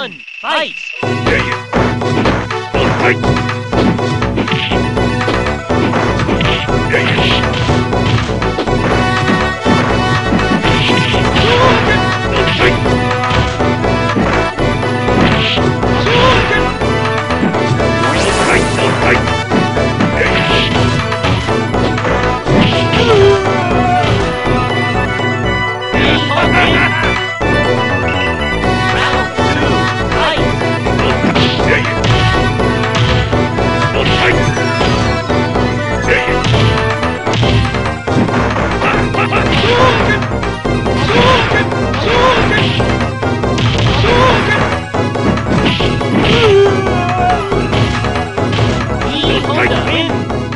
one, fight! Fight! Thank you.